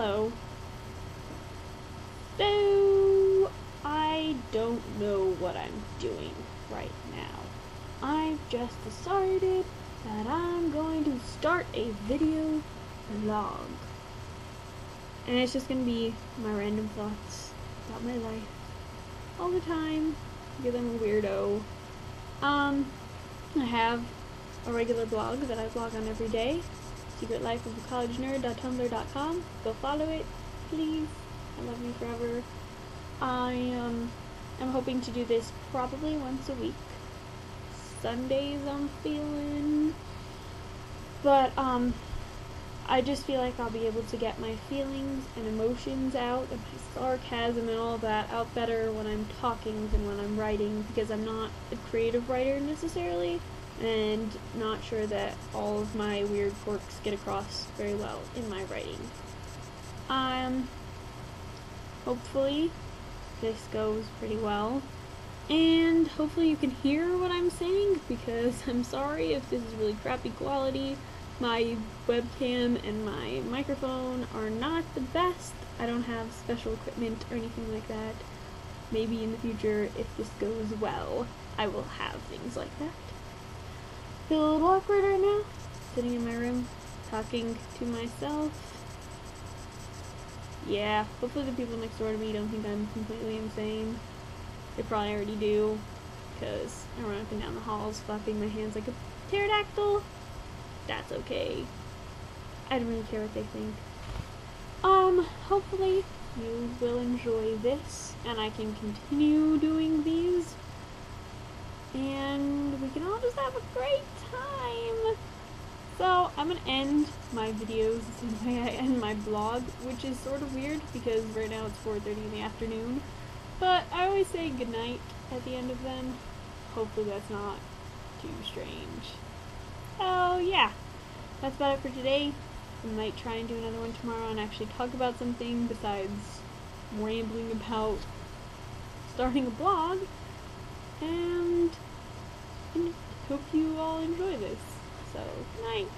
hello. So, I don't know what I'm doing right now. I've just decided that I'm going to start a video vlog. And it's just going to be my random thoughts about my life all the time because I'm a weirdo. Um, I have a regular blog that I blog on every day, Secret Life of a College Nerd.tumblr.com. Go follow it, please. I love you forever. I um, am hoping to do this probably once a week. Sundays I'm feeling, but um, I just feel like I'll be able to get my feelings and emotions out and my sarcasm and all that out better when I'm talking than when I'm writing because I'm not a creative writer necessarily and not sure that all of my weird quirks get across very well in my writing. Um, hopefully this goes pretty well. And hopefully you can hear what I'm saying because I'm sorry if this is really crappy quality. My webcam and my microphone are not the best. I don't have special equipment or anything like that. Maybe in the future, if this goes well, I will have things like that. Feel a little awkward right now, sitting in my room, talking to myself. Yeah, hopefully the people next door to me don't think I'm completely insane. They probably already do, because I run up and down the halls flapping my hands like a pterodactyl. That's okay. I don't really care what they think. Um, hopefully you will enjoy this, and I can continue doing these. And we can all just have a great gonna end my videos the same way I end my blog, which is sort of weird because right now it's 4.30 in the afternoon. But I always say goodnight at the end of them. Hopefully that's not too strange. Oh yeah, that's about it for today. I might try and do another one tomorrow and actually talk about something besides rambling about starting a blog. And, and hope you all enjoy this. So, good night.